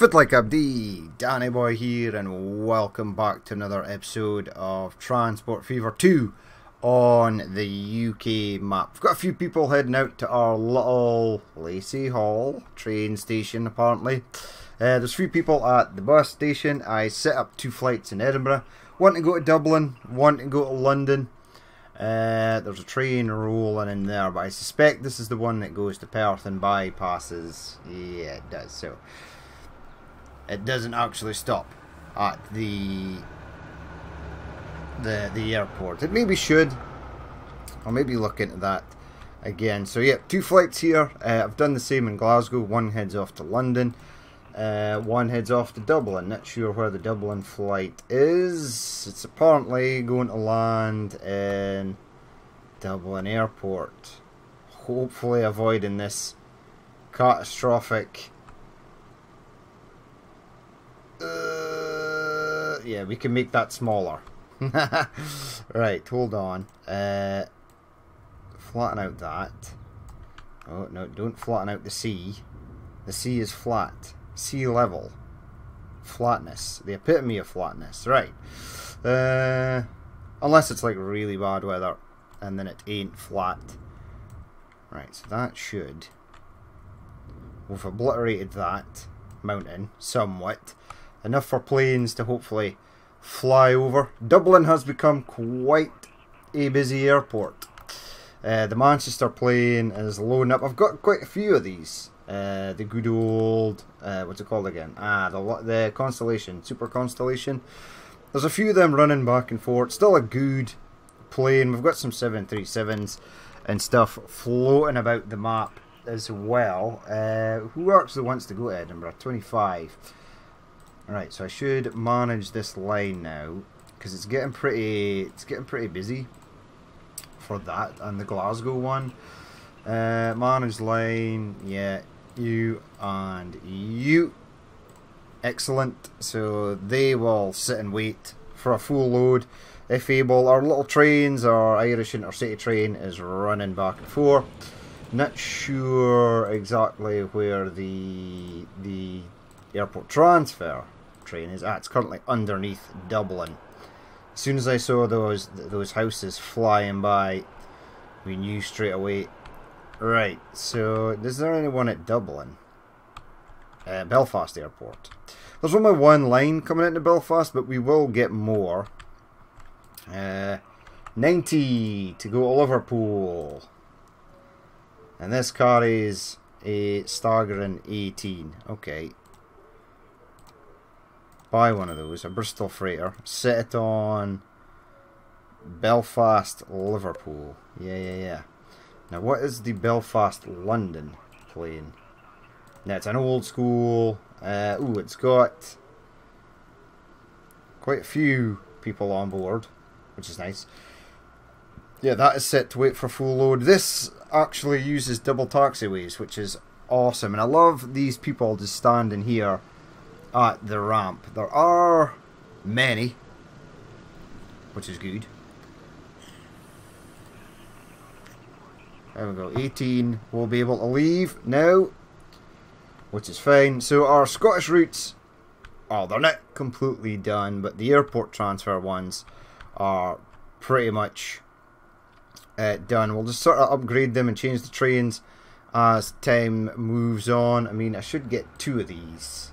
Fit Like Abdi, Danny Boy here, and welcome back to another episode of Transport Fever 2 on the UK map. We've got a few people heading out to our little Lacey Hall train station, apparently. Uh, there's a few people at the bus station. I set up two flights in Edinburgh. One to go to Dublin, one to go to London. Uh, there's a train rolling in there, but I suspect this is the one that goes to Perth and bypasses. Yeah, it does. So it doesn't actually stop at the the the airport. It maybe should. I'll maybe look into that again. So yeah, two flights here. Uh, I've done the same in Glasgow. One heads off to London. Uh, one heads off to Dublin. Not sure where the Dublin flight is. It's apparently going to land in Dublin Airport. Hopefully, avoiding this catastrophic. Uh, yeah, we can make that smaller. right, hold on. Uh, flatten out that. Oh, no, don't flatten out the sea. The sea is flat. Sea level. Flatness. The epitome of flatness. Right. Uh, unless it's like really bad weather and then it ain't flat. Right, so that should. We've obliterated that mountain somewhat. Enough for planes to hopefully fly over. Dublin has become quite a busy airport. Uh, the Manchester plane is loading up. I've got quite a few of these. Uh, the good old, uh, what's it called again? Ah, the the Constellation, Super Constellation. There's a few of them running back and forth. Still a good plane. We've got some 737s and stuff floating about the map as well. Uh, who actually wants to go to Edinburgh? 25. Right, so I should manage this line now because it's getting pretty. It's getting pretty busy for that and the Glasgow one. Uh, manage line, yeah, you and you. Excellent. So they will sit and wait for a full load. If able, our little trains, our Irish Intercity train is running back and forth. Not sure exactly where the the airport transfer train is. Ah, it's currently underneath Dublin. As soon as I saw those those houses flying by, we knew straight away. Right, so is there anyone at Dublin? Uh, Belfast Airport. There's only one line coming into Belfast, but we will get more. Uh, 90 to go to Liverpool. And this car is a staggering 18. Okay. Buy one of those, a Bristol freighter. Set it on Belfast, Liverpool. Yeah, yeah, yeah. Now, what is the Belfast, London plane? Now, it's an old school. Uh, ooh, it's got quite a few people on board, which is nice. Yeah, that is set to wait for full load. This actually uses double taxiways, which is awesome. And I love these people just standing here at the ramp. There are many, which is good. There we go. 18 We'll be able to leave now, which is fine. So our Scottish routes, oh, they're not completely done, but the airport transfer ones are pretty much uh, done. We'll just sort of upgrade them and change the trains as time moves on. I mean, I should get two of these.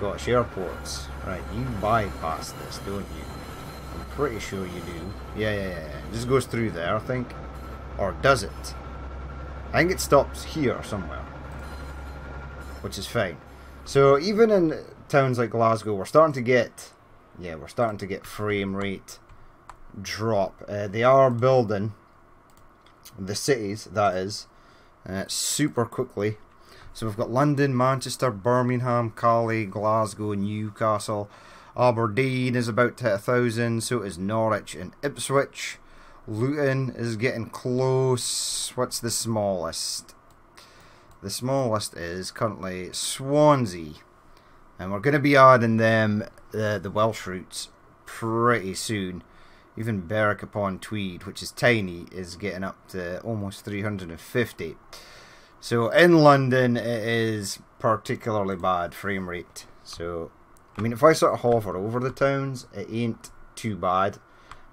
Scottish airports. Right, you bypass this, don't you? I'm pretty sure you do. Yeah, yeah, yeah. It just goes through there, I think. Or does it? I think it stops here somewhere. Which is fine. So even in towns like Glasgow, we're starting to get... Yeah, we're starting to get frame rate drop. Uh, they are building the cities, that is, uh, super quickly. So we've got London, Manchester, Birmingham, Calais, Glasgow, Newcastle. Aberdeen is about to hit a thousand, so is Norwich and Ipswich. Luton is getting close. What's the smallest? The smallest is currently Swansea. And we're going to be adding them, uh, the Welsh routes, pretty soon. Even Berwick upon Tweed, which is tiny, is getting up to almost 350. So in London, it is particularly bad frame rate. So, I mean, if I sort of hover over the towns, it ain't too bad.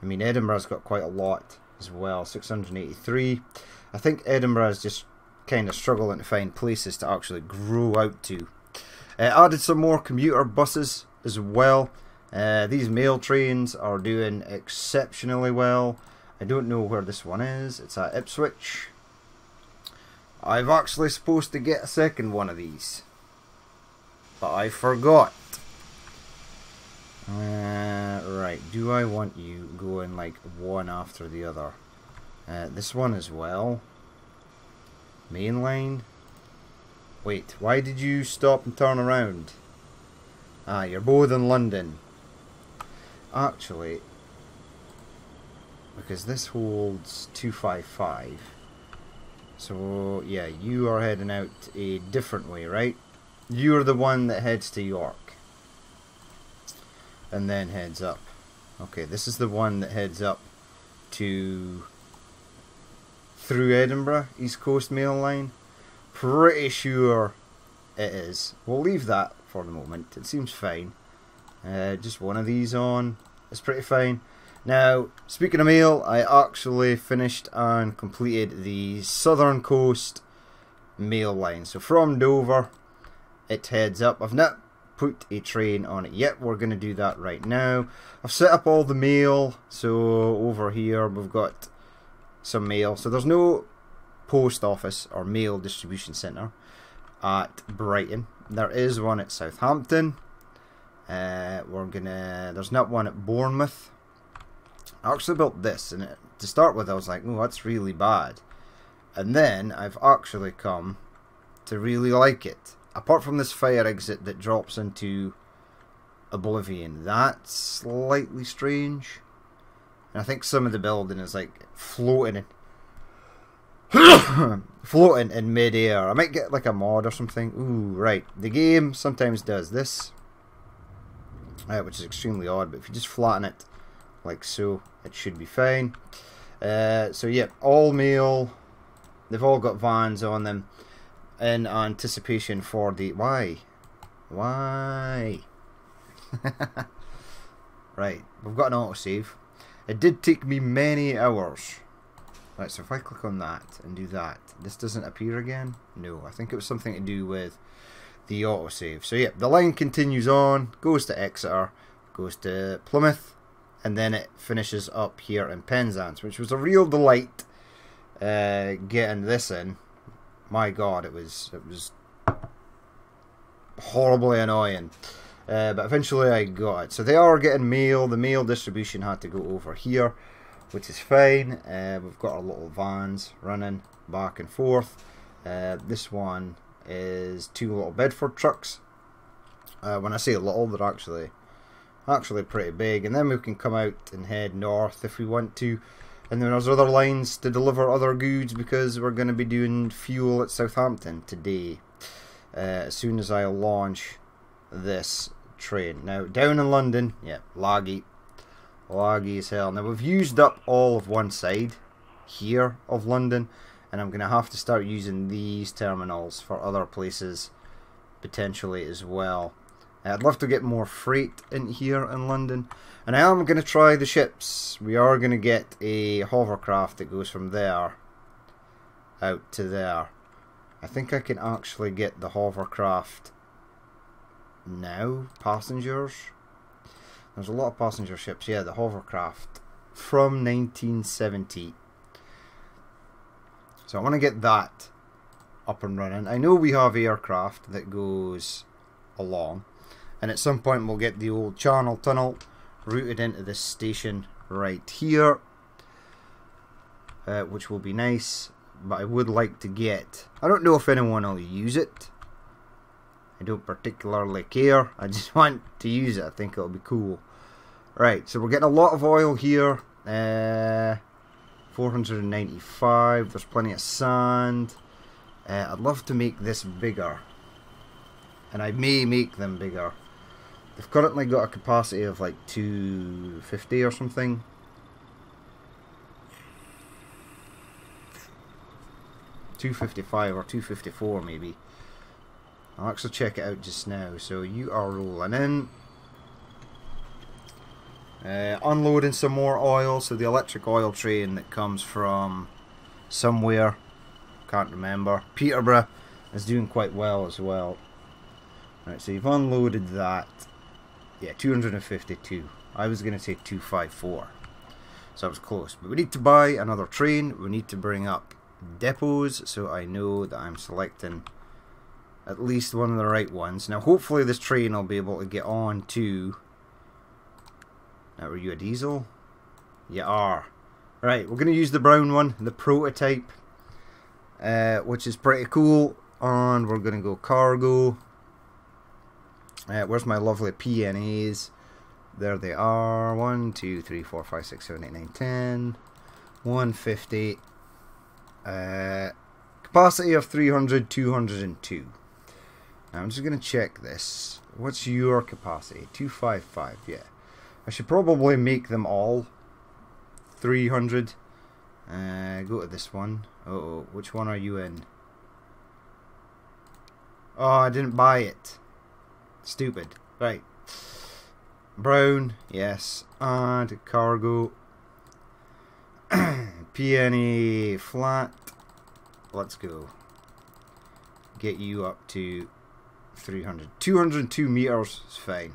I mean, Edinburgh's got quite a lot as well, 683. I think Edinburgh is just kind of struggling to find places to actually grow out to. Uh, added some more commuter buses as well. Uh, these mail trains are doing exceptionally well. I don't know where this one is. It's at Ipswich. I've actually supposed to get a second one of these. But I forgot. Uh, right, do I want you going like one after the other? Uh, this one as well. Main line. Wait, why did you stop and turn around? Ah, you're both in London. Actually, because this holds 255. So, yeah, you are heading out a different way, right? You're the one that heads to York. And then heads up. Okay, this is the one that heads up to... Through Edinburgh, East Coast Mail Line. Pretty sure it is. We'll leave that for the moment. It seems fine. Uh, just one of these on. It's pretty fine. Now, speaking of mail, I actually finished and completed the Southern Coast mail line. So from Dover, it heads up. I've not put a train on it yet. We're going to do that right now. I've set up all the mail. So over here, we've got some mail. So there's no post office or mail distribution centre at Brighton. There is one at Southampton. Uh, we're gonna. There's not one at Bournemouth. I actually built this, and it, to start with, I was like, "Oh, that's really bad," and then I've actually come to really like it. Apart from this fire exit that drops into Oblivion, that's slightly strange. And I think some of the building is like floating in floating in mid-air. I might get like a mod or something. Ooh, right. The game sometimes does this, uh, which is extremely odd. But if you just flatten it like so, it should be fine. Uh, so yeah, all mail. They've all got vans on them in anticipation for the why, why. right, we've got an autosave. It did take me many hours. Right, so if I click on that and do that, this doesn't appear again? No, I think it was something to do with the autosave. So yeah, the line continues on, goes to Exeter, goes to Plymouth, and then it finishes up here in Penzance, which was a real delight uh, getting this in. My God, it was it was horribly annoying. Uh, but eventually I got it. So they are getting mail. The mail distribution had to go over here, which is fine. Uh, we've got our little vans running back and forth. Uh, this one is two little Bedford trucks. Uh, when I say little, they're actually actually pretty big. And then we can come out and head north if we want to. And then there's other lines to deliver other goods because we're going to be doing fuel at Southampton today. Uh, as soon as I launch this train. Now, down in London, yeah, laggy. Laggy as hell. Now, we've used up all of one side here of London. And I'm going to have to start using these terminals for other places potentially as well. I'd love to get more freight in here in London. And I am going to try the ships. We are going to get a hovercraft that goes from there out to there. I think I can actually get the hovercraft now. Passengers. There's a lot of passenger ships. Yeah, the hovercraft from 1970. So I want to get that up and running. I know we have aircraft that goes along and at some point we'll get the old channel tunnel routed into this station right here uh, which will be nice but I would like to get I don't know if anyone will use it. I don't particularly care. I just want to use it. I think it'll be cool. Right so we're getting a lot of oil here. Uh, 495 there's plenty of sand. Uh, I'd love to make this bigger. And I may make them bigger They've currently got a capacity of like 250 or something. 255 or 254 maybe. I'll actually check it out just now. So you are rolling in. Uh, unloading some more oil. So the electric oil train that comes from somewhere, can't remember. Peterborough is doing quite well as well. Right, so you've unloaded that. Yeah, 252. I was going to say 254. So I was close. But we need to buy another train. We need to bring up depots so I know that I'm selecting at least one of the right ones. Now hopefully this train I'll be able to get on to... Now are you a diesel? You are. Right, we're going to use the brown one, the prototype, uh, which is pretty cool. And we're going to go cargo. Uh, where's my lovely PNAs? There they are. 1, 2, 3, 4, 5, 6, 7, 8, 9, 10. 150. Uh, capacity of 300, 202. Now I'm just going to check this. What's your capacity? 255, yeah. I should probably make them all 300. Uh, go to this one. Uh oh, which one are you in? Oh, I didn't buy it. Stupid. Right. Brown, yes. And cargo. PNA flat. Let's go. Get you up to 300. 202 meters is fine.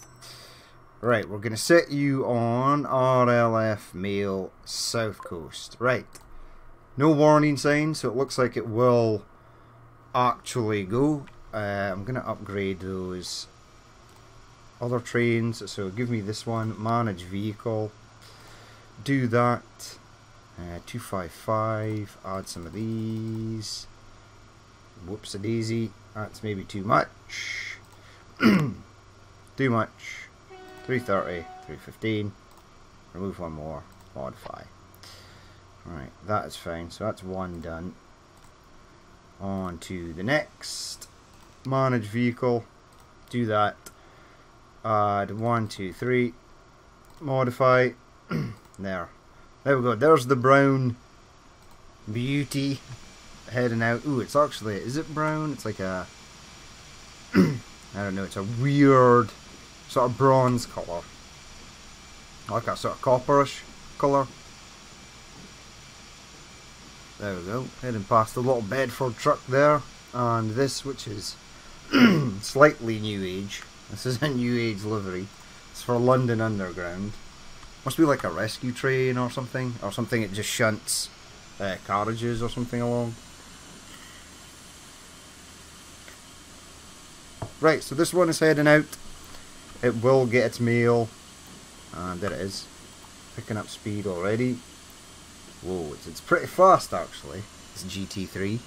Right, we're going to set you on RLF Mail South Coast. Right. No warning sign, so it looks like it will actually go. Uh, I'm going to upgrade those other trains. So give me this one, manage vehicle. Do that. Uh, 255, add some of these. Whoops a daisy, that's maybe too much. too much. 330, 315. Remove one more, modify. alright that is fine. So that's one done. On to the next. Manage vehicle. Do that. Add one, two, three. Modify. there. There we go. There's the brown beauty heading out. Ooh, it's actually, is it brown? It's like a, I don't know, it's a weird sort of bronze colour. Like a sort of copperish colour. There we go. Heading past the little Bedford truck there. And this, which is slightly new age. This is a new age livery. It's for London Underground. Must be like a rescue train or something. Or something that just shunts uh, carriages or something along. Right, so this one is heading out. It will get its mail. And there it is. Picking up speed already. Whoa, it's, it's pretty fast actually. It's GT3.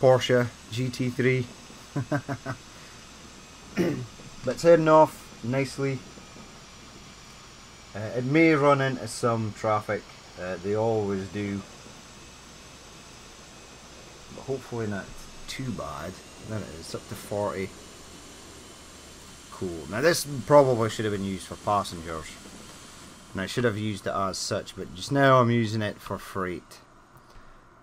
Porsche GT3. but it's heading off nicely. Uh, it may run into some traffic. Uh, they always do. But hopefully not too bad. There it is, up to 40. Cool. Now this probably should have been used for passengers. And I should have used it as such, but just now I'm using it for freight.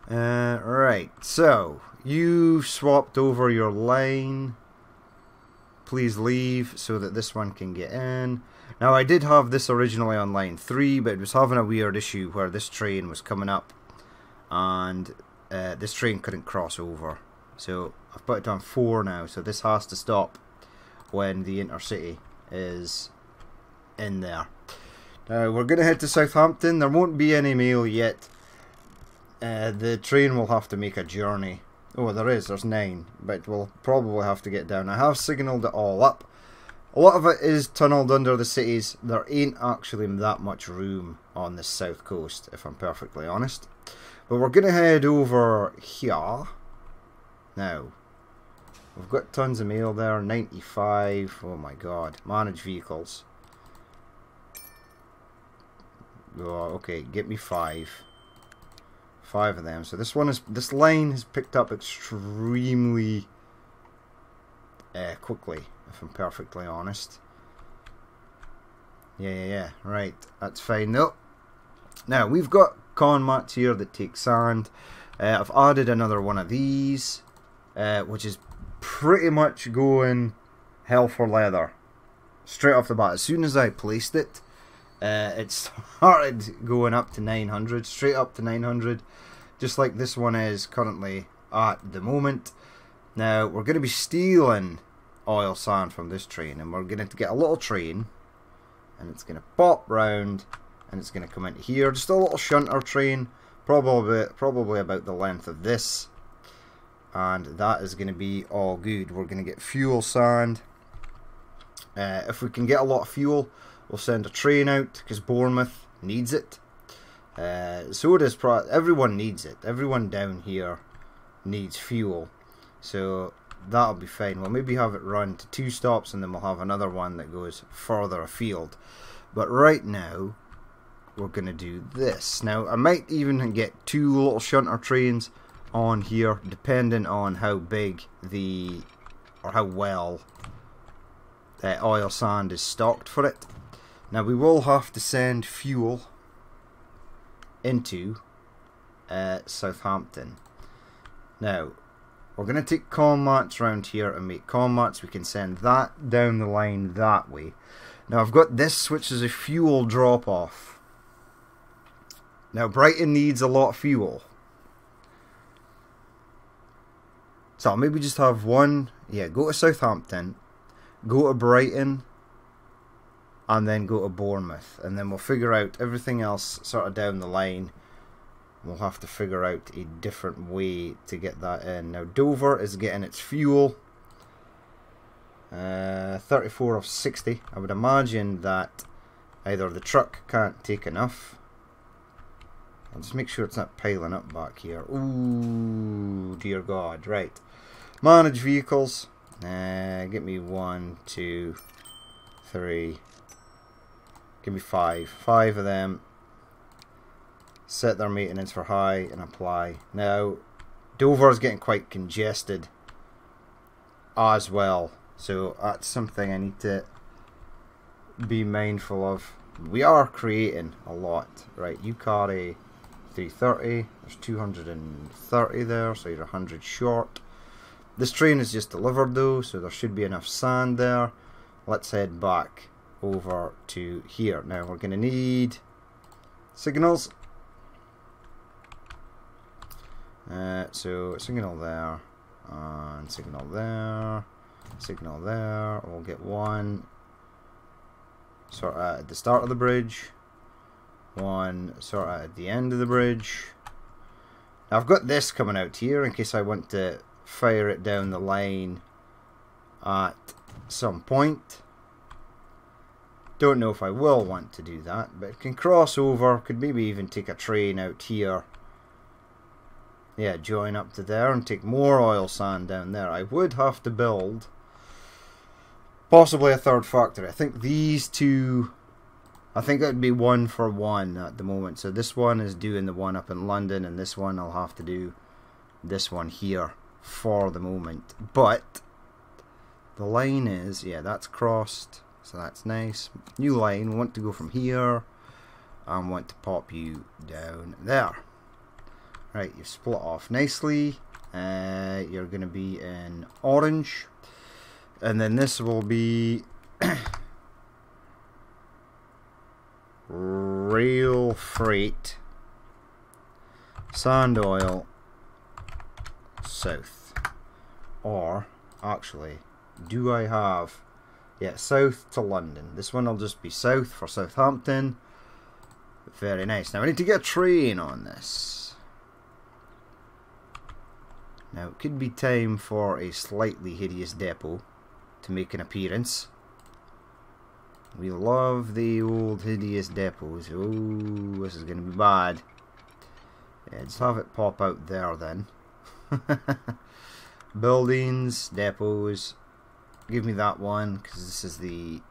Uh, right, so you've swapped over your line. Please leave so that this one can get in. Now I did have this originally on line 3, but it was having a weird issue where this train was coming up and uh, this train couldn't cross over. So I've put it on 4 now, so this has to stop when the intercity is in there. Now we're going to head to Southampton. There won't be any mail yet. Uh, the train will have to make a journey. Oh, there is. There's nine, but we'll probably have to get down. I have signalled it all up. A lot of it is tunnelled under the cities. There ain't actually that much room on the south coast, if I'm perfectly honest. But we're going to head over here. Now, we've got tons of mail there. 95. Oh my god. Manage vehicles. Oh, okay, get me five. Five of them. So this one is this line has picked up extremely uh, quickly, if I'm perfectly honest. Yeah, yeah, yeah. Right, that's fine though. Now we've got con mats here that take sand. Uh, I've added another one of these, uh, which is pretty much going hell for leather. Straight off the bat, as soon as I placed it, uh, it started going up to 900, straight up to 900, just like this one is currently at the moment. Now, we're going to be stealing oil sand from this train, and we're going to get a little train, and it's going to pop round, and it's going to come into here. Just a little shunter train, probably probably about the length of this, and that is going to be all good. We're going to get fuel sand. Uh, if we can get a lot of fuel, we'll send a train out because Bournemouth needs it. Uh, so does pro- everyone needs it. Everyone down here needs fuel, so that'll be fine. We'll maybe have it run to two stops, and then we'll have another one that goes further afield. But right now, we're gonna do this. Now I might even get two little shunter trains on here, depending on how big the or how well uh, oil sand is stocked for it. Now we will have to send fuel into uh, Southampton. Now we're going to take comm mats here and make comm mats. We can send that down the line that way. Now I've got this which is a fuel drop off. Now Brighton needs a lot of fuel. So I'll maybe just have one, yeah, go to Southampton, go to Brighton, and then go to Bournemouth. And then we'll figure out everything else sort of down the line. We'll have to figure out a different way to get that in. Now, Dover is getting its fuel. Uh, 34 of 60. I would imagine that either the truck can't take enough. I'll just make sure it's not piling up back here. Ooh, dear God. Right. Manage vehicles. Uh, give me one, two, three. Give me five. Five of them. Set their maintenance for high and apply. Now, Dover is getting quite congested as well. So that's something I need to be mindful of. We are creating a lot. Right, you carry 330. There's 230 there, so you're 100 short. This train is just delivered though, so there should be enough sand there. Let's head back over to here. Now we're going to need signals. Uh, so signal there, and signal there, signal there. We'll get one sort of at the start of the bridge, one sort of at the end of the bridge. Now I've got this coming out here in case I want to fire it down the line at some point. Don't know if I will want to do that, but can cross over, could maybe even take a train out here. Yeah, join up to there and take more oil sand down there. I would have to build possibly a third factory. I think these two, I think would be one for one at the moment. So this one is doing the one up in London, and this one I'll have to do this one here for the moment. But the line is, yeah, that's crossed. So that's nice. New line, want to go from here and want to pop you down there. Right, you've split off nicely. Uh, you're going to be in orange. And then this will be rail freight, sand oil, south. Or, actually, do I have... Yeah, south to London. This one will just be south for Southampton. Very nice. Now, I need to get a train on this. Now, it could be time for a slightly hideous depot to make an appearance. We love the old hideous depots. Oh, this is going to be bad. Yeah, just have it pop out there then. Buildings, depots. Give me that one because this is the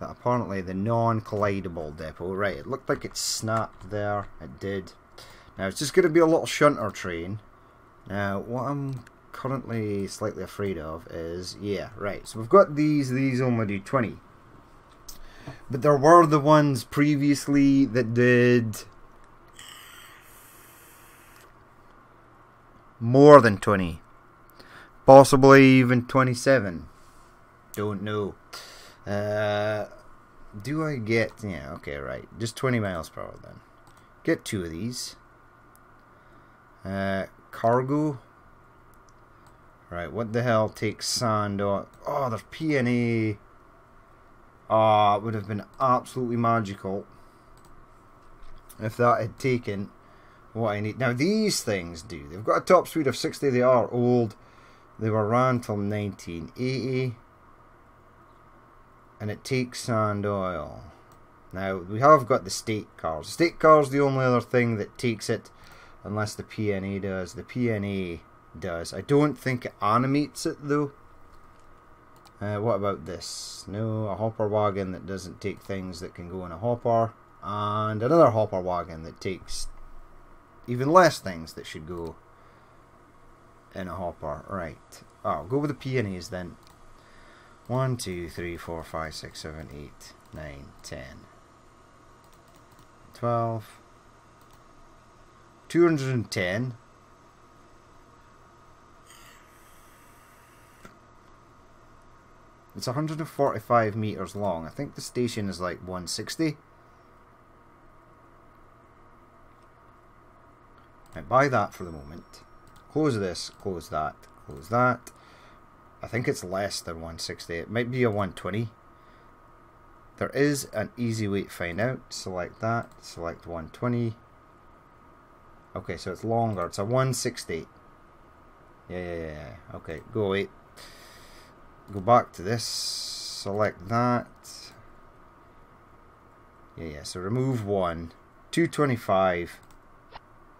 apparently the non-collidable depot. Right, it looked like it snapped there. It did. Now it's just going to be a little shunter train. Now what I'm currently slightly afraid of is yeah right. So we've got these. These only do 20. But there were the ones previously that did more than 20. Possibly even 27. Don't know. Uh, do I get... Yeah, okay, right. Just 20 miles per hour then. Get two of these. Uh, cargo. Right, what the hell takes sand on... Oh, there's PNA. Ah, oh, it would have been absolutely magical if that had taken what I need. Now, these things do. They've got a top speed of 60. They are old. They were ran till 1980. And it takes sand oil. Now, we have got the state cars. The state car's the only other thing that takes it, unless the PNA does. The PNA does. I don't think it animates it, though. Uh, what about this? No, a hopper wagon that doesn't take things that can go in a hopper. And another hopper wagon that takes even less things that should go in a hopper. Right. Oh, go with the peonies then. 1, 2, 3, 4, 5, 6, 7, 8, 9, 10, 12, 210. It's 145 meters long. I think the station is like 160. Now buy that for the moment. Close this, close that, close that. I think it's less than 160. It might be a 120. There is an easy way to find out. Select that, select 120. Okay, so it's longer. It's a 160. Yeah, yeah, yeah. Okay, go away. Go back to this. Select that. Yeah, yeah. So remove one. 225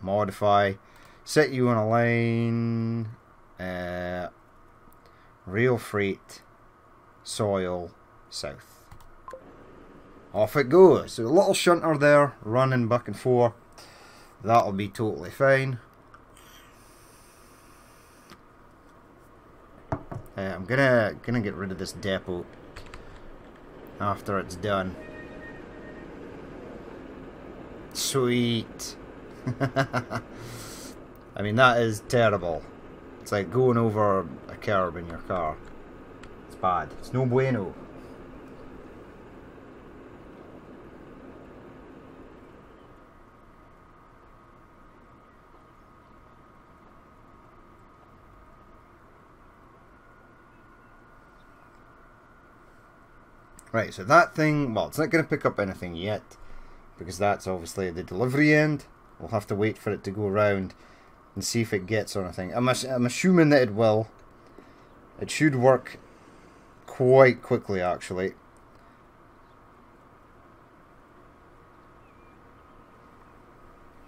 modify, set you on a line, uh, rail freight, soil, south. Off it goes. So a little shunter there, running back and forth. That'll be totally fine. Uh, I'm gonna gonna get rid of this depot after it's done. Sweet. I mean, that is terrible. It's like going over a curb in your car. It's bad. It's no bueno. Right, so that thing, well, it's not going to pick up anything yet, because that's obviously the delivery end. We'll have to wait for it to go around and see if it gets or anything. I'm, I'm assuming that it will. It should work quite quickly, actually.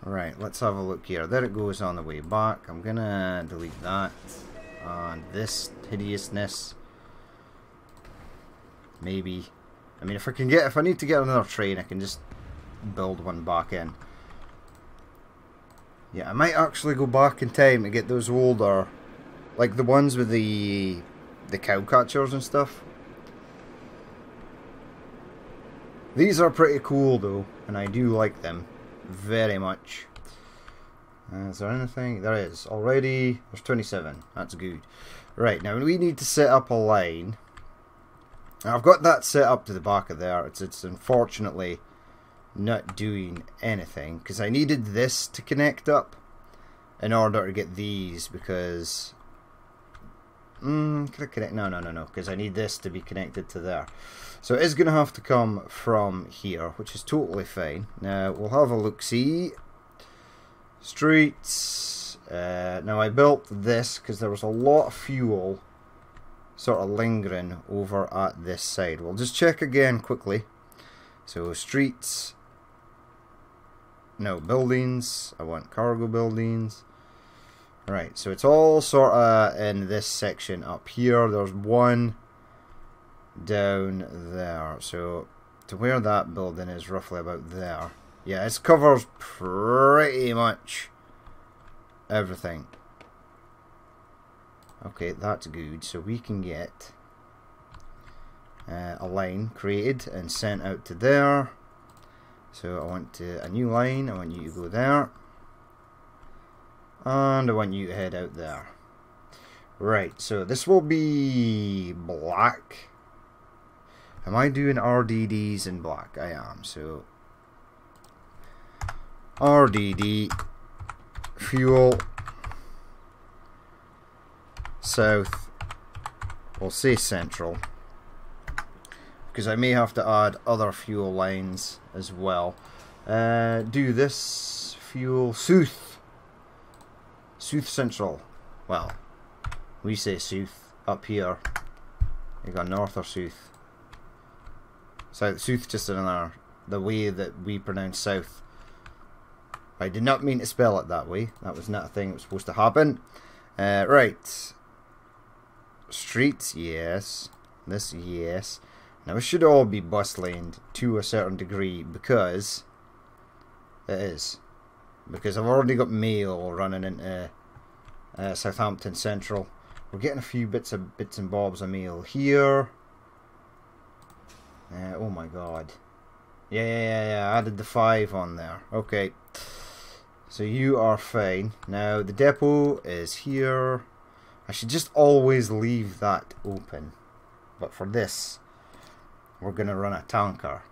Right, let's have a look here. There it goes on the way back. I'm gonna delete that. And this hideousness. Maybe. I mean, if I can get, if I need to get another train, I can just build one back in. Yeah, I might actually go back in time and get those older, like the ones with the the cow catchers and stuff. These are pretty cool though, and I do like them very much. Uh, is there anything? There is. Already, there's 27. That's good. Right, now we need to set up a line. Now, I've got that set up to the back of there. It's, it's unfortunately not doing anything because I needed this to connect up in order to get these because mm, I connect no no no no because I need this to be connected to there. So it is going to have to come from here which is totally fine. Now we'll have a look see streets uh, now I built this because there was a lot of fuel sort of lingering over at this side. We'll just check again quickly. So streets no buildings. I want cargo buildings. Right, so it's all sort of in this section up here. There's one down there. So to where that building is roughly about there. Yeah, it covers pretty much everything. Okay, that's good. So we can get uh, a line created and sent out to there. So I want to, a new line, I want you to go there. And I want you to head out there. Right, so this will be black. Am I doing RDDs in black? I am, so RDD fuel south we'll say central because I may have to add other fuel lines as well uh, do this fuel Sooth. Sooth central well we say Sooth up here you got north or south south south just in another the way that we pronounce south I did not mean to spell it that way. That was not a thing that was supposed to happen. Uh, right. Streets, yes. This, yes. Now, it should all be bus laned to a certain degree because it is. Because I've already got mail running into uh, Southampton Central. We're getting a few bits of bits and bobs of mail here. Uh, oh my god. Yeah, yeah, yeah, yeah. I added the five on there. Okay. So you are fine. Now the depot is here. I should just always leave that open. But for this, we're going to run a tanker.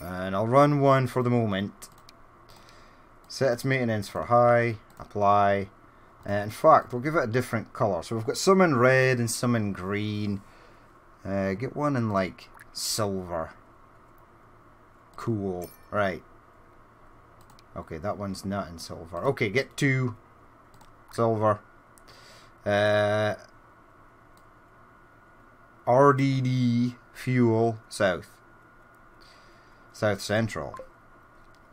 And I'll run one for the moment. Set its maintenance for high. Apply. Uh, in fact, we'll give it a different colour. So we've got some in red and some in green. Uh, get one in like silver. Cool. Right. Okay, that one's not in silver. Okay, get two silver. Uh, RDD fuel south. South Central.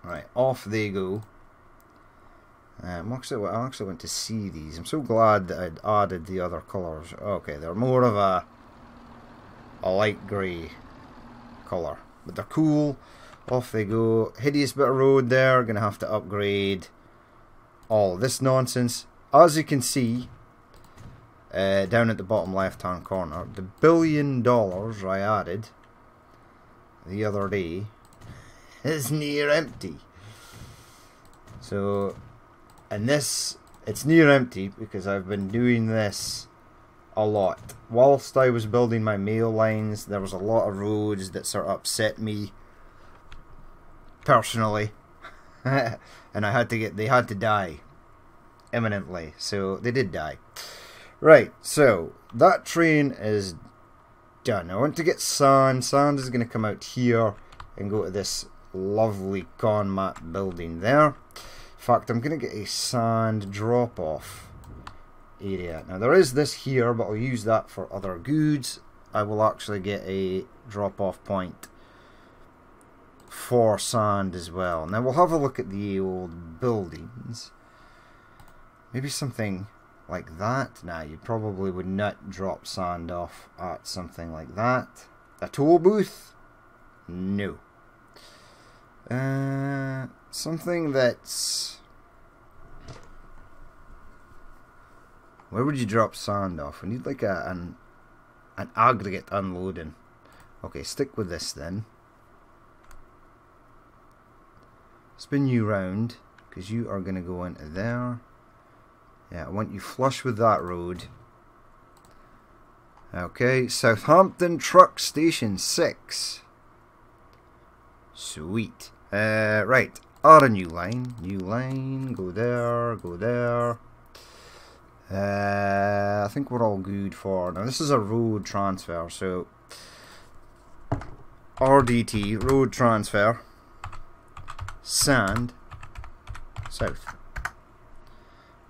Right, off they go. Um, actually, I actually went to see these. I'm so glad that I'd added the other colours. Okay, they're more of a a light grey colour. But they're cool. Off they go. Hideous bit of road there. To have to upgrade all this nonsense. As you can see, uh, down at the bottom left hand corner, the billion dollars I added the other day is near empty. So, and this, it's near empty because I've been doing this a lot. Whilst I was building my mail lines, there was a lot of roads that sort of upset me personally, and I had to get they had to die imminently, so they did die. Right, so that train is done. I want to get sand. Sand is going to come out here and go to this lovely con Conmat building there. In fact, I'm going to get a sand drop off area. Now there is this here, but I'll use that for other goods. I will actually get a drop off point for sand as well. Now we'll have a look at the old buildings. Maybe something like that. Now you probably would not drop sand off at something like that. A toll booth? No. Uh, something that's... Where would you drop sand off? We need like a, an, an aggregate unloading. Okay, stick with this then. spin you round because you are going to go into there yeah I want you flush with that road. Okay Southampton Truck Station 6 sweet. Uh, right add a new line new line go there go there. Uh, I think we're all good for now this is a road transfer so RDT road transfer sand south.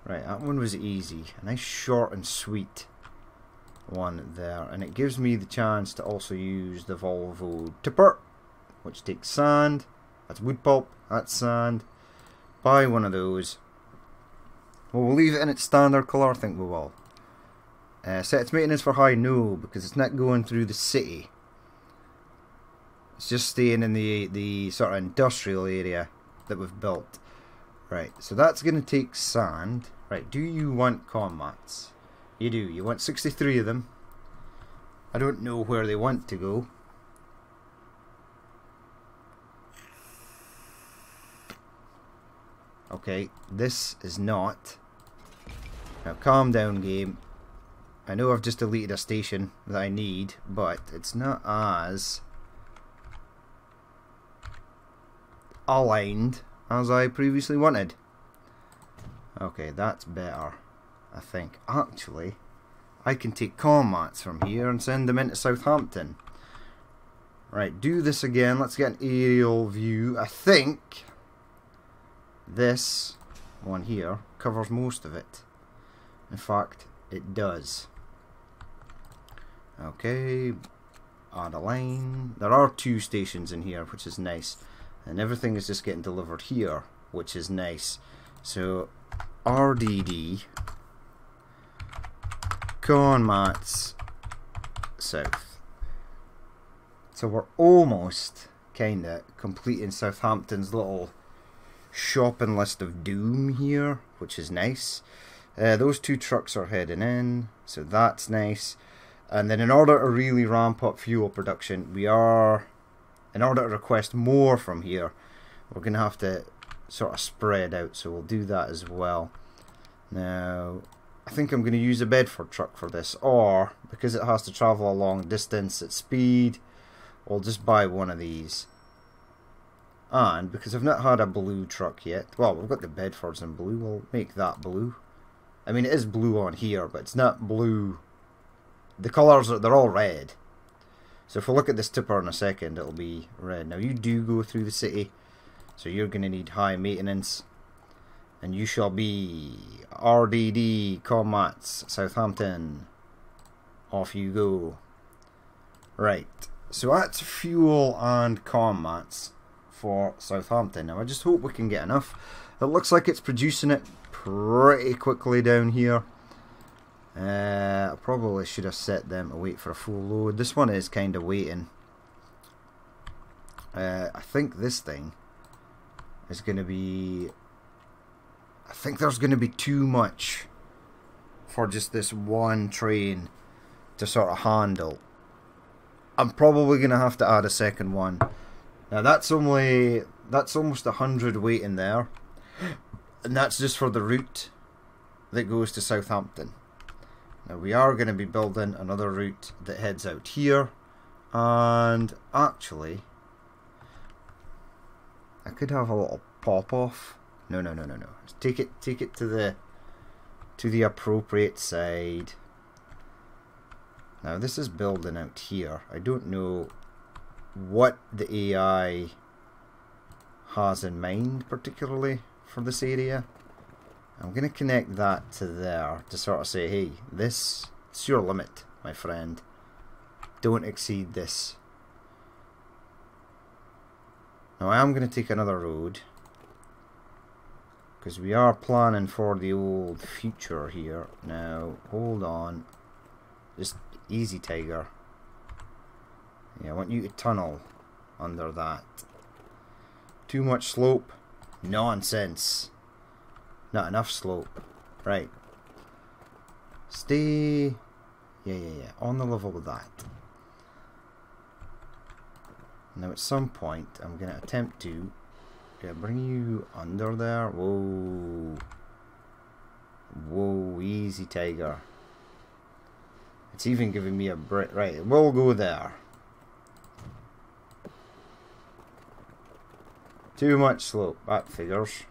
Right, that one was easy. A nice short and sweet one there. And it gives me the chance to also use the Volvo tipper, which takes sand. That's wood pulp, that's sand. Buy one of those. Well, we'll leave it in its standard colour, I think we will. Uh, set its maintenance for high, no, because it's not going through the city. It's just staying in the, the sort of industrial area that we've built. Right, so that's going to take sand. Right, do you want Conmats? You do. You want 63 of them. I don't know where they want to go. Okay, this is not. Now calm down game. I know I've just deleted a station that I need, but it's not as aligned as I previously wanted. Okay, that's better. I think. Actually, I can take commats from here and send them into Southampton. Right, do this again. Let's get an aerial view. I think this one here covers most of it. In fact, it does. Okay, add a line. There are two stations in here, which is nice. And everything is just getting delivered here, which is nice. So, RDD, Conmats, South. So we're almost kinda completing Southampton's little shopping list of doom here, which is nice. Uh, those two trucks are heading in, so that's nice. And then in order to really ramp up fuel production, we are, in order to request more from here, we're going to have to sort of spread out, so we'll do that as well. Now, I think I'm going to use a Bedford truck for this, or, because it has to travel a long distance at speed, we'll just buy one of these. And because I've not had a blue truck yet, well, we've got the Bedfords in blue, we'll make that blue. I mean, it is blue on here, but it's not blue. The colours, are, they're all red. So if we look at this tipper in a second, it'll be red. Now, you do go through the city, so you're going to need high maintenance. And you shall be RDD Commats Southampton. Off you go. Right, so that's fuel and commats for Southampton. Now I just hope we can get enough. It looks like it's producing it pretty quickly down here. Uh, I probably should have set them to wait for a full load. This one is kind of waiting. Uh, I think this thing is going to be... I think there's going to be too much for just this one train to sort of handle. I'm probably going to have to add a second one. Now that's only that's almost a hundred weight in there, and that's just for the route that goes to Southampton. Now we are going to be building another route that heads out here, and actually, I could have a little pop off. No, no, no, no, no. take it, take it to the to the appropriate side. Now this is building out here. I don't know what the AI has in mind particularly for this area. I'm going to connect that to there to sort of say, hey, this is your limit, my friend. Don't exceed this. Now I am going to take another road because we are planning for the old future here. Now, hold on. Just easy, Tiger. Yeah, I want you to tunnel under that. Too much slope? Nonsense. Not enough slope. Right. Stay... Yeah, yeah, yeah. On the level with that. Now at some point, I'm going to attempt to yeah, bring you under there. Whoa. Whoa, easy tiger. It's even giving me a break. Right, we'll go there. Too much slope, that figures.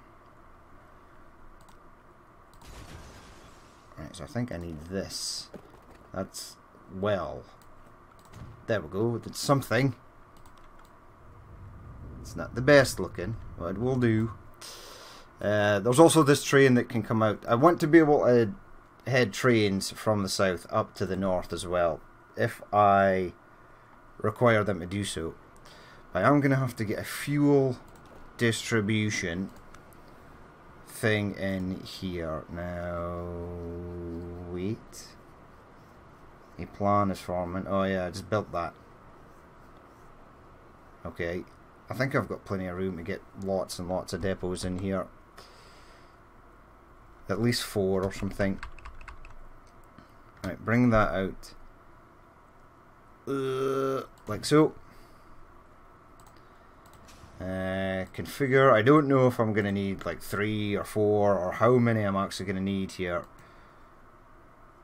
Right, so I think I need this. That's well. There we go, it's something. It's not the best looking, but it will do. Uh, there's also this train that can come out. I want to be able to head trains from the south up to the north as well, if I require them to do so. I am going to have to get a fuel distribution thing in here. Now, wait. A plan is forming. Oh yeah, I just built that. Okay, I think I've got plenty of room to get lots and lots of depots in here. At least four or something. Right, bring that out. Uh, like so. Uh, configure. I don't know if I'm going to need like three or four or how many I'm actually going to need here.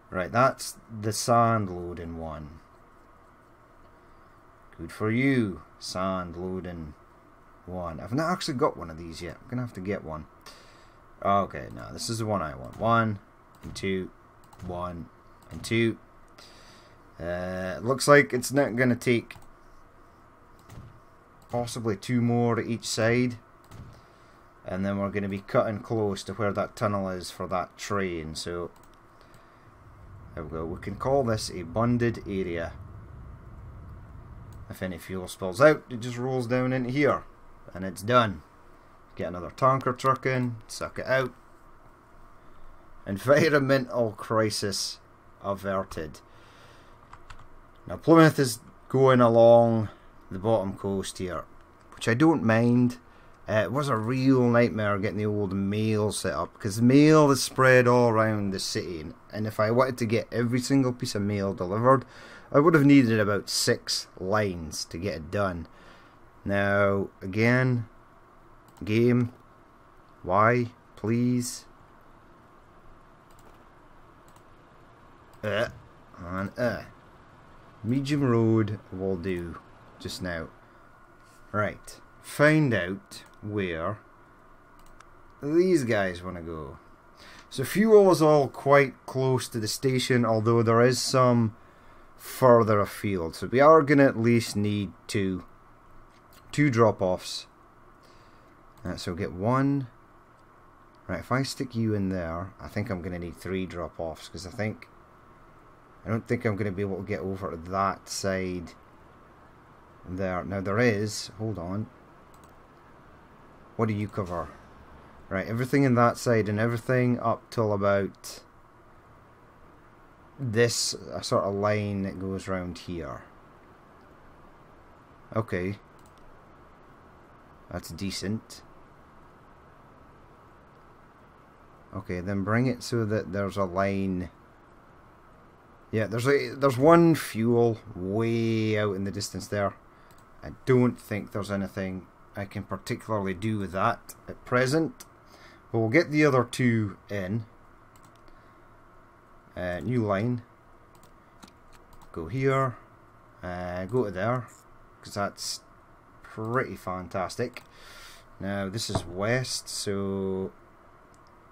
Right, that's the sand loading one. Good for you, sand loading one. I've not actually got one of these yet. I'm to have to get one. Okay, now this is the one I want. One and two, one and two. Uh, looks like it's not to take possibly two more to each side. And then we're going to be cutting close to where that tunnel is for that train. So, there we go. We can call this a bonded area. If any fuel spills out, it just rolls down into here. And it's done. Get another tanker truck in, suck it out. Environmental crisis averted. Now Plymouth is going along the bottom coast here, which I don't mind. Uh, it was a real nightmare getting the old mail set up because mail is spread all around the city, and if I wanted to get every single piece of mail delivered, I would have needed about six lines to get it done. Now, again, game, why, please? Uh, and uh. Medium road will do just now. Right. Find out where these guys want to go. So fuel is all quite close to the station, although there is some further afield. So we are going to at least need two, two drop-offs. Uh, so get one. Right, if I stick you in there, I think I'm going to need three drop-offs, because I think... I don't think I'm going to be able to get over that side there. Now there is, hold on. What do you cover? Right, everything in that side and everything up till about this sort of line that goes around here. Okay. That's decent. Okay, then bring it so that there's a line yeah, there's a there's one fuel way out in the distance there. I don't think there's anything I can particularly do with that at present. But we'll get the other two in. Uh, new line. Go here. Uh, go to there. Because that's pretty fantastic. Now this is west, so...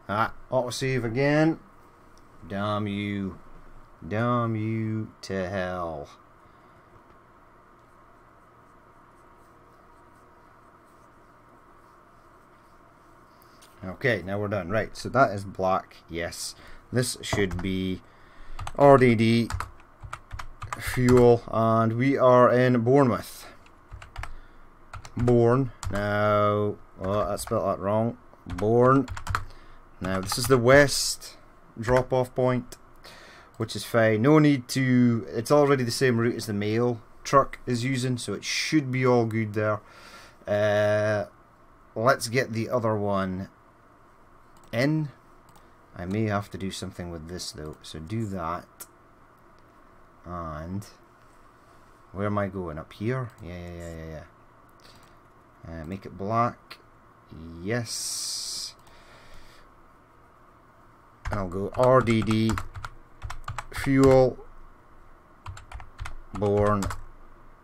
Ah, autosave again. Damn you. Damn you to hell. Okay, now we're done. Right, so that is black, yes. This should be RDD fuel, and we are in Bournemouth. Born. Now, oh, I spelled that wrong. Born. Now, this is the west drop-off point which is fine. No need to, it's already the same route as the mail truck is using, so it should be all good there. Uh, let's get the other one in. I may have to do something with this though, so do that. And where am I going? Up here? Yeah, yeah, yeah, yeah. Uh, make it black. Yes. I'll go RDD fuel born.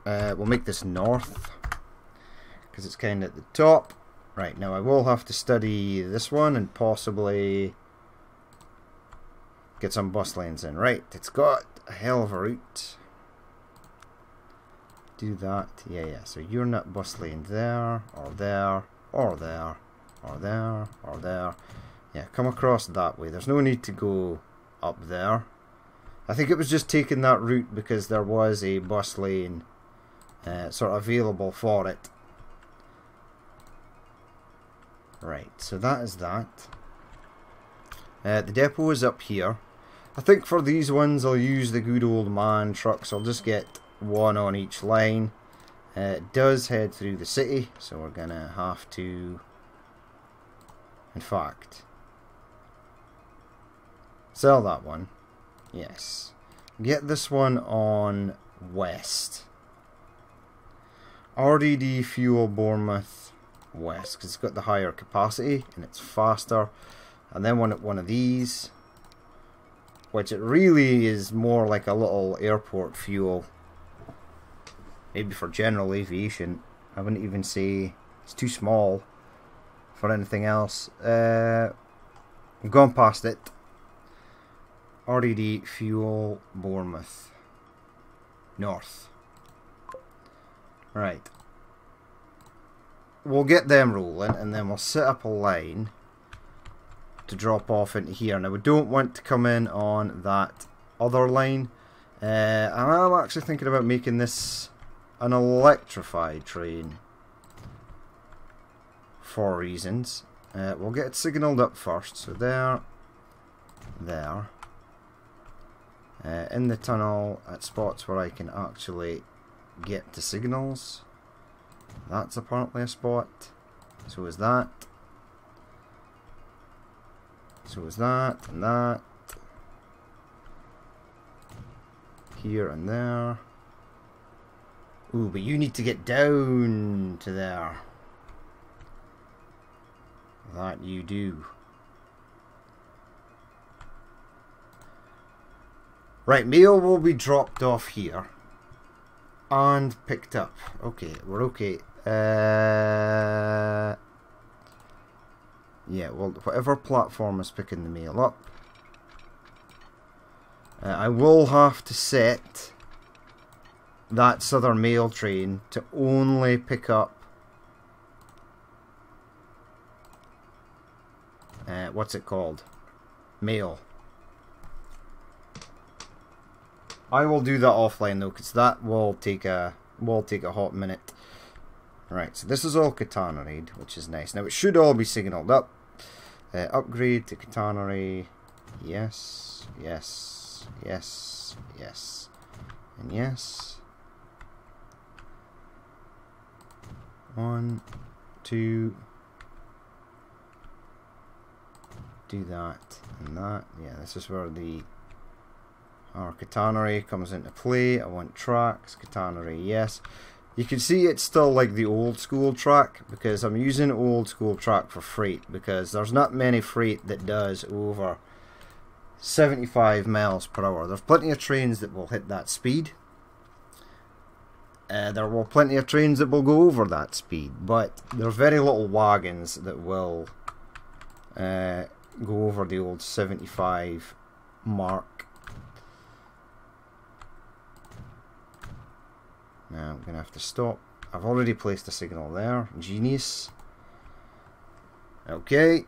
Uh, we'll make this north because it's kind of at the top. Right, now I will have to study this one and possibly get some bus lanes in. Right, it's got a hell of a route. Do that. Yeah, yeah. So you're not bus lane there, or there, or there, or there, or there. Yeah, come across that way. There's no need to go up there. I think it was just taking that route because there was a bus lane uh, sort of available for it. Right, so that is that. Uh, the depot is up here. I think for these ones I'll use the good old MAN trucks. I'll just get one on each line. Uh, it does head through the city, so we're going to have to... In fact, sell that one. Yes. Get this one on west. RDD Fuel Bournemouth West because it's got the higher capacity and it's faster. And then one one of these, which it really is more like a little airport fuel. Maybe for general aviation. I wouldn't even say it's too small for anything else. Uh, I've gone past it. RDD Fuel Bournemouth North. Right. We'll get them rolling and then we'll set up a line to drop off into here. Now we don't want to come in on that other line. Uh, and I'm actually thinking about making this an electrified train for reasons. Uh, we'll get it signalled up first. So there, there. Uh, in the tunnel at spots where I can actually get to signals. That's apparently a spot. So is that. So is that and that. Here and there. Ooh, but you need to get down to there. That you do. Right, mail will be dropped off here. And picked up. Okay, we're okay. Uh, yeah, well, whatever platform is picking the mail up. Uh, I will have to set that southern mail train to only pick up uh, what's it called? Mail. I will do that offline though because that will take a will take a hot minute. Right so this is all Catenary which is nice. Now it should all be signaled up uh, upgrade to Catenary yes yes yes yes and yes One, two, do that and that. Yeah, this is where the our catenary comes into play. I want tracks, catenary, yes. You can see it's still like the old school track because I'm using old school track for freight because there's not many freight that does over 75 miles per hour. There's plenty of trains that will hit that speed uh, there will plenty of trains that will go over that speed, but there's very little wagons that will uh, go over the old 75 mark. I'm going to have to stop. I've already placed a signal there. Genius. Okay.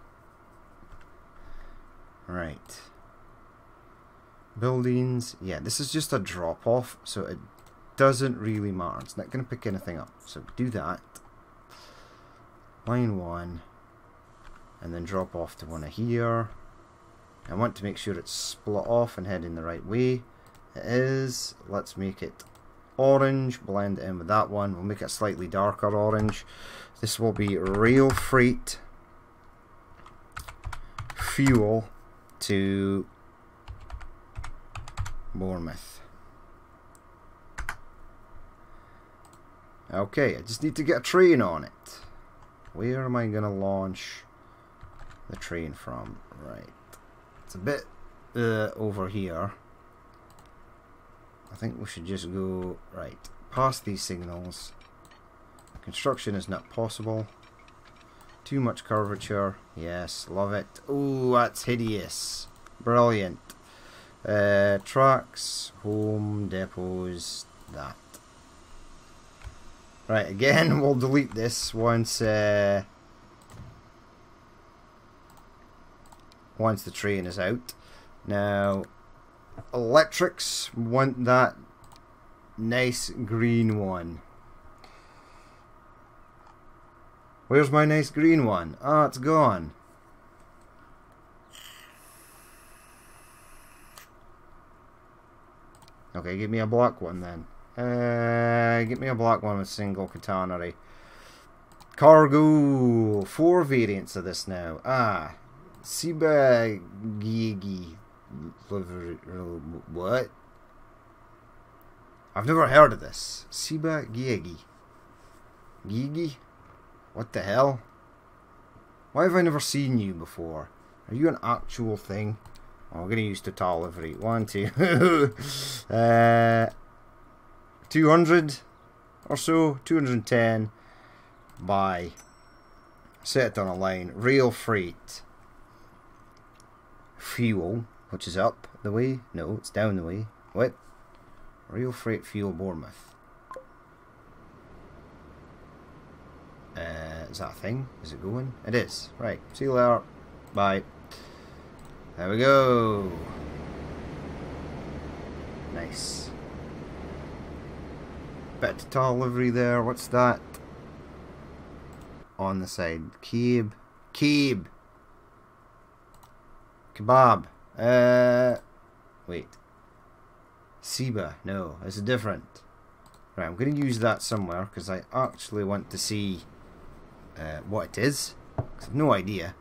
Right. Buildings. Yeah, this is just a drop off, so it doesn't really matter. It's not going to pick anything up. So do that. Line 1. And then drop off to one of here. I want to make sure it's split off and heading the right way. It is. Let's make it orange. Blend in with that one. We'll make it slightly darker orange. This will be rail freight fuel to Bournemouth. Okay, I just need to get a train on it. Where am I going to launch the train from? Right. It's a bit uh, over here. I think we should just go, right, past these signals. Construction is not possible. Too much curvature. Yes, love it. Oh, that's hideous. Brilliant. Uh, tracks, home, depots, that. Right, again, we'll delete this once uh, once the train is out. Now, electrics want that nice green one. Where's my nice green one? Ah, oh, it's gone. Okay, give me a black one then. Uh, get me a black one with single catenary. Cargo. Four variants of this now. Ah. Ciba Gigi. What? I've never heard of this. Ciba Giegi. Gigi? What the hell? Why have I never seen you before? Are you an actual thing? Oh, I'm going to use total livery. One, two. uh, 200 or so. 210 by set on a line. Rail freight. Fuel, which is up the way. No, it's down the way. What? Real freight fuel Bournemouth. Uh, is that a thing? Is it going? It is. Right. See you later. Bye. There we go. Nice. Bit of tall livery there. What's that? On the side. Kebab. Kebab. Kebab. Uh, wait. Ciba. No, it's different. Right, I'm going to use that somewhere because I actually want to see uh, what it is. I have no idea.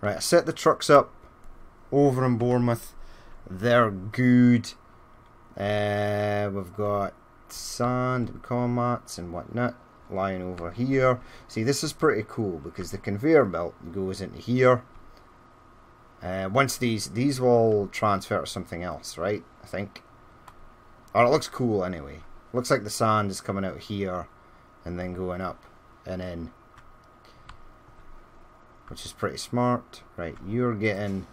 Right, I set the trucks up over in Bournemouth. They're good. Uh, we've got sand and commats and whatnot lying over here. See, this is pretty cool because the conveyor belt goes into here. Uh, once these these will transfer to something else, right? I think. Or it looks cool anyway. Looks like the sand is coming out here and then going up and in. Which is pretty smart. Right, you're getting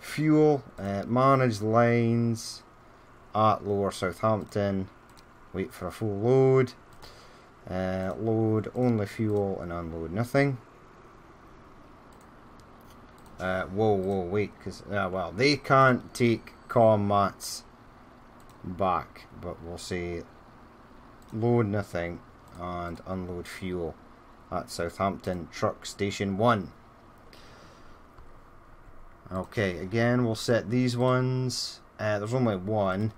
fuel, uh, manage lines at Lower Southampton. Wait for a full load. Uh, load only fuel and unload nothing. Uh, whoa, whoa, wait, because, uh, well, they can't take comm mats back, but we'll say load nothing and unload fuel at Southampton Truck Station 1. Okay, again, we'll set these ones. Uh, there's only one.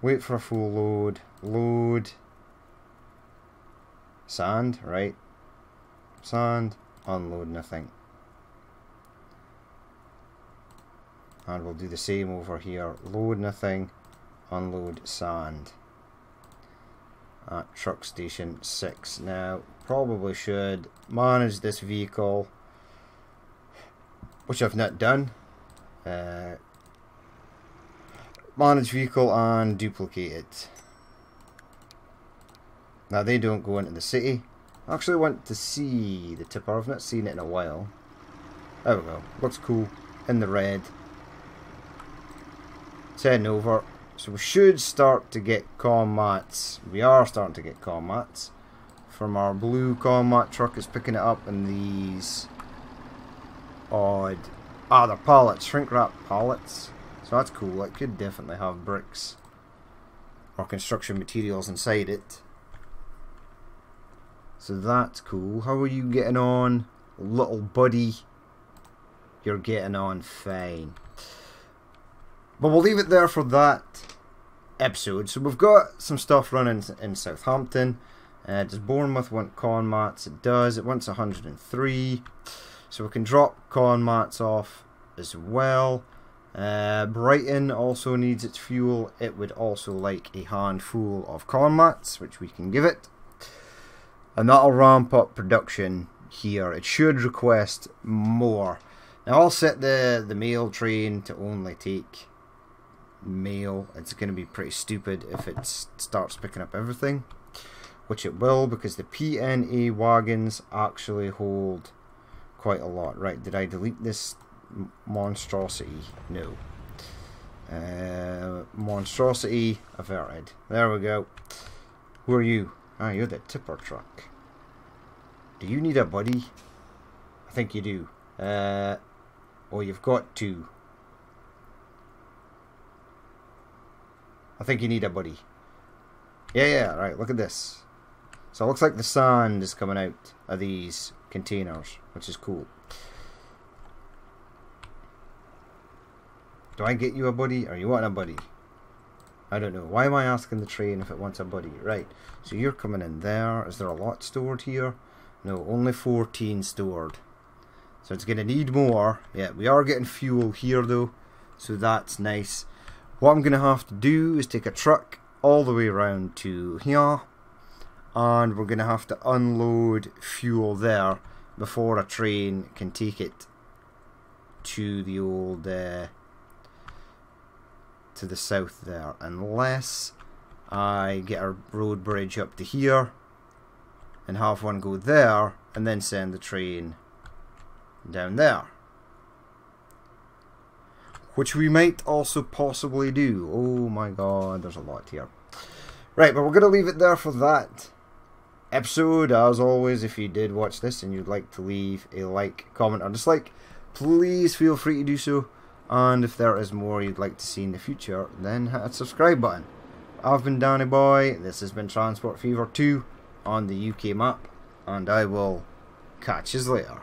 Wait for a full load. Load. Sand, right? Sand. Unload nothing. And we'll do the same over here. Load nothing. Unload sand. At truck station 6. Now, probably should manage this vehicle which I've not done. Uh, manage vehicle and duplicate it. Now they don't go into the city. I actually want to see the tipper. I've not seen it in a while. There we go. Looks cool. In the red. It's heading over. So we should start to get commats. We are starting to get commats. From our blue commat truck is picking it up and these odd. Ah, they're pallets, shrink wrap pallets. So that's cool. It could definitely have bricks or construction materials inside it. So that's cool. How are you getting on, little buddy? You're getting on fine. But we'll leave it there for that episode. So we've got some stuff running in Southampton. Uh, does Bournemouth want con mats? It does. It wants 103. So we can drop con mats off as well. Uh, Brighton also needs its fuel. It would also like a handful of con mats, which we can give it. And that'll ramp up production here. It should request more. Now I'll set the, the mail train to only take mail. It's going to be pretty stupid if it starts picking up everything. Which it will because the PNA wagons actually hold quite a lot. Right, did I delete this monstrosity? No. Uh, monstrosity averted. There we go. Who are you? Ah, you're the tipper truck. Do you need a buddy? I think you do. Uh, or you've got two. I think you need a buddy. Yeah, yeah, right, look at this. So it looks like the sand is coming out of these containers, which is cool. Do I get you a buddy or you want a buddy? I don't know. Why am I asking the train if it wants a buddy? Right. So you're coming in there. Is there a lot stored here? No, only 14 stored. So it's going to need more. Yeah, we are getting fuel here though. So that's nice. What I'm going to have to do is take a truck all the way around to here and we're going to have to unload fuel there before a train can take it to the old uh, to the south there unless I get a road bridge up to here and have one go there and then send the train down there which we might also possibly do oh my god there's a lot here right but we're going to leave it there for that episode. As always, if you did watch this and you'd like to leave a like, comment, or dislike, please feel free to do so. And if there is more you'd like to see in the future, then hit that subscribe button. I've been Danny Boy, this has been Transport Fever 2 on the UK map, and I will catch you later.